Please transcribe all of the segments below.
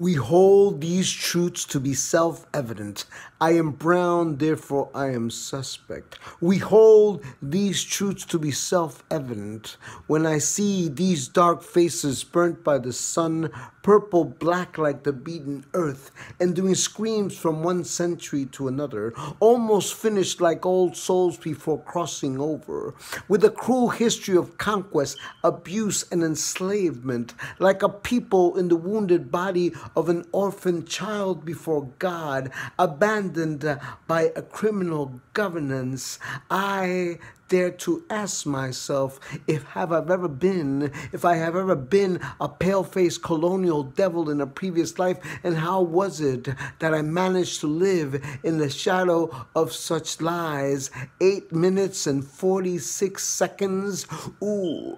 We hold these truths to be self evident. I am brown, therefore I am suspect. We hold these truths to be self evident. When I see these dark faces burnt by the sun, purple black like the beaten earth, and doing screams from one century to another, almost finished like old souls before crossing over, with a cruel history of conquest, abuse, and enslavement, like a people in the wounded body of an orphan child before God, abandoned by a criminal governance. I dare to ask myself if have I ever been, if I have ever been a pale-faced colonial devil in a previous life, and how was it that I managed to live in the shadow of such lies? Eight minutes and 46 seconds, ooh,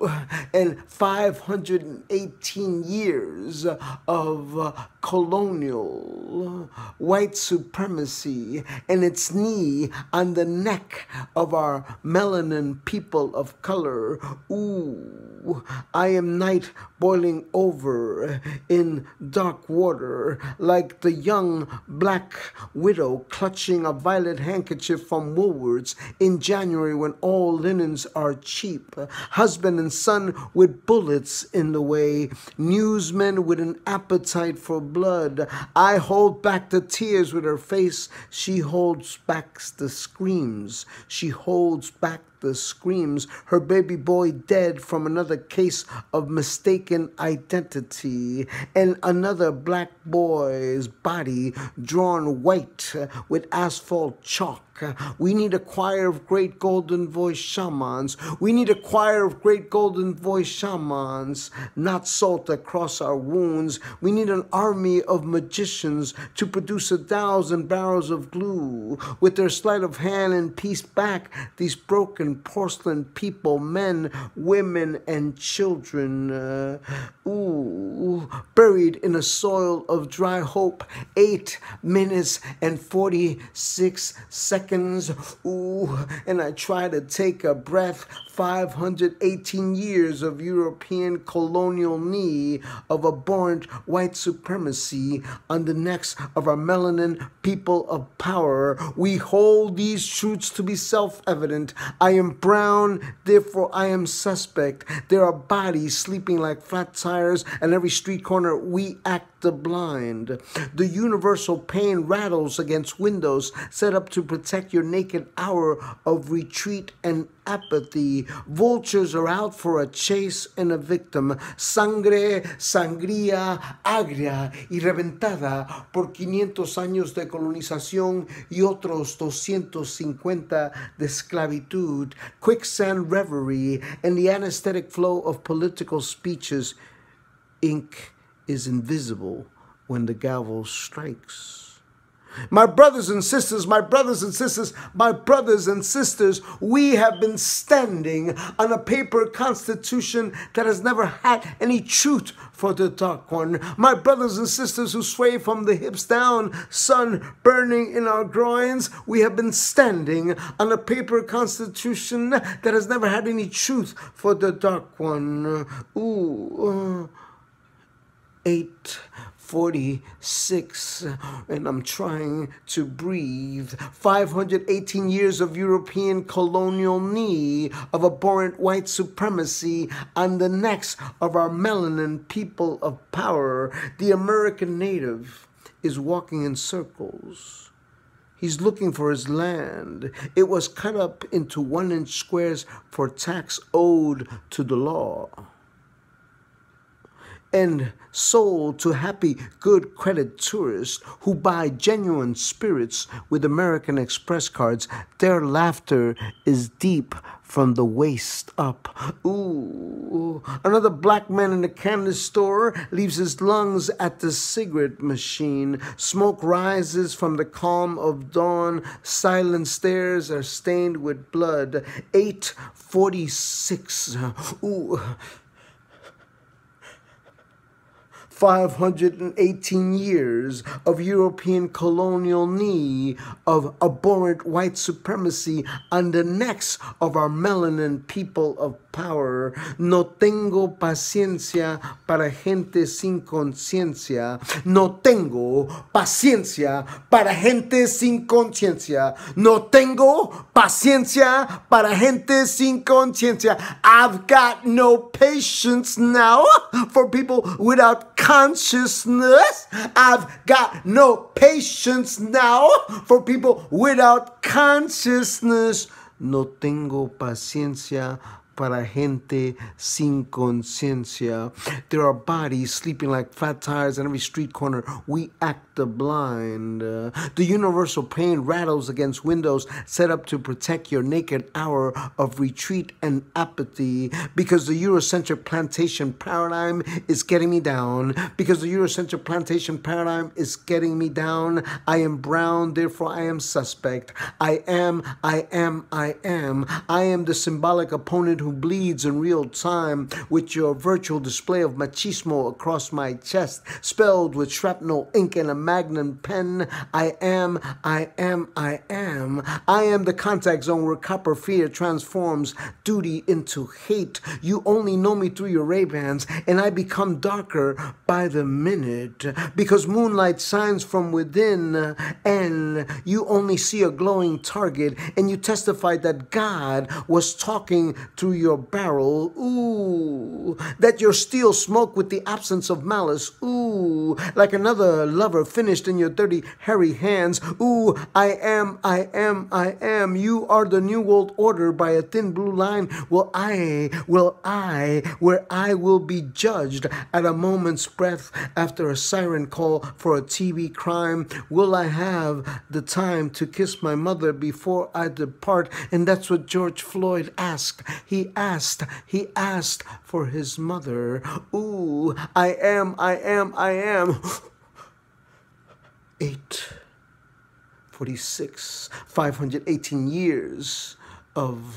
and 518 years of colonial white supremacy and its knee on the neck of our melanin people of color. Ooh, I am night boiling over in dark water like the young black widow clutching a violet handkerchief from Woolworths in January when all linens are cheap. Husband and son with bullets in the way. Newsmen with an appetite for blood. I hold back the tears with her face. She holds back the screams. She holds back the screams. Her baby boy dead from another case of mistaken identity. And another black boy's body drawn white with asphalt chalk. We need a choir of great golden voice shamans. We need a choir of great golden voice shamans, not salt across our wounds. We need an army of magicians to produce a thousand barrels of glue. With their sleight of hand and piece back these broken porcelain people, men, women, and children. Uh, ooh, buried in a soil of dry hope. Eight minutes and 46 seconds. Ooh, and I try to take a breath. 518 years of European colonial knee of abhorrent white supremacy on the necks of our melanin people of power. We hold these truths to be self evident. I am brown, therefore I am suspect. There are bodies sleeping like flat tires, and every street corner we act the blind. The universal pain rattles against windows set up to protect your naked hour of retreat and apathy. Vultures are out for a chase and a victim. Sangre, sangría, agria y reventada por 500 años de colonización y otros 250 de esclavitud. Quicksand reverie and the anesthetic flow of political speeches. Ink is invisible when the gavel strikes. My brothers and sisters, my brothers and sisters, my brothers and sisters, we have been standing on a paper constitution that has never had any truth for the dark one. My brothers and sisters who sway from the hips down, sun burning in our groins, we have been standing on a paper constitution that has never had any truth for the dark one. Ooh. Uh, 846 and I'm trying to breathe. 518 years of European colonial knee of abhorrent white supremacy on the necks of our melanin people of power. The American native is walking in circles. He's looking for his land. It was cut up into one inch squares for tax owed to the law and sold to happy, good credit tourists who buy genuine spirits with American Express cards. Their laughter is deep from the waist up. Ooh, another black man in a candy store leaves his lungs at the cigarette machine. Smoke rises from the calm of dawn. Silent stairs are stained with blood. 846. Ooh. 518 years of European colonial knee, of abhorrent white supremacy on the necks of our melanin people of power. No tengo paciencia para gente sin conciencia. No tengo paciencia para gente sin conciencia. No tengo paciencia para gente sin conciencia. I've got no patience now for people without consciousness. I've got no patience now for people without consciousness. No tengo paciencia para gente sin conciencia. There are bodies sleeping like flat tires on every street corner. We act the blind. The universal pain rattles against windows set up to protect your naked hour of retreat and apathy because the Eurocentric plantation paradigm is getting me down. Because the Eurocentric plantation paradigm is getting me down. I am brown, therefore I am suspect. I am, I am, I am. I am the symbolic opponent who bleeds in real time with your virtual display of machismo across my chest, spelled with shrapnel ink and a magnum pen. I am, I am, I am. I am the contact zone where copper fear transforms duty into hate. You only know me through your Ray-Bans, and I become darker by the minute because moonlight shines from within, and you only see a glowing target, and you testify that God was talking through your barrel. Ooh, that your steel smoke with the absence of malice. Ooh, like another lover finished in your dirty, hairy hands. Ooh, I am, I am, I am. You are the new world order by a thin blue line. Will I, will I, where I will be judged at a moment's breath after a siren call for a TV crime? Will I have the time to kiss my mother before I depart? And that's what George Floyd asked. He asked, he asked for his mother. Ooh, I am, I am, I am. 8, 46, 518 years of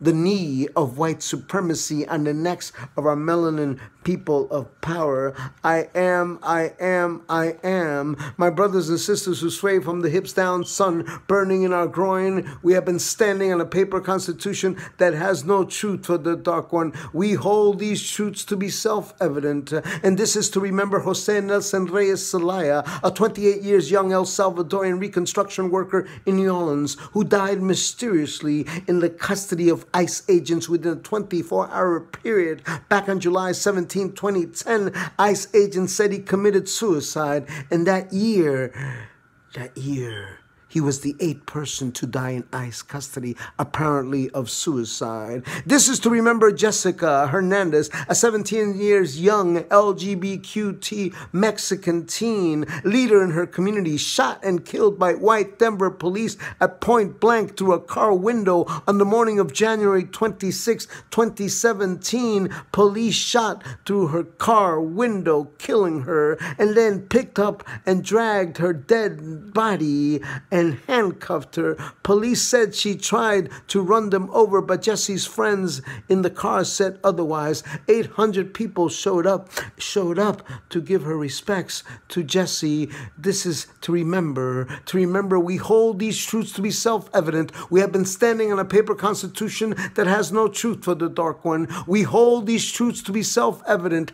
the knee of white supremacy on the necks of our melanin people of power. I am, I am, I am. My brothers and sisters who sway from the hips down, sun burning in our groin. We have been standing on a paper constitution that has no truth for the dark one. We hold these truths to be self evident. And this is to remember Jose Nelson Reyes Celaya, a 28 years young El Salvadorian reconstruction worker in New Orleans who died mysteriously in the custody of ICE agents within a 24 hour period back on July 17. 2010, ICE agents said he committed suicide. And that year, that year, he was the eighth person to die in ICE custody, apparently of suicide. This is to remember Jessica Hernandez, a 17 years young LGBTQ Mexican teen, leader in her community, shot and killed by white Denver police at point blank through a car window on the morning of January 26, 2017. Police shot through her car window, killing her, and then picked up and dragged her dead body and handcuffed her. Police said she tried to run them over, but Jesse's friends in the car said otherwise. 800 people showed up, showed up to give her respects to Jesse. This is to remember, to remember we hold these truths to be self-evident. We have been standing on a paper constitution that has no truth for the dark one. We hold these truths to be self-evident.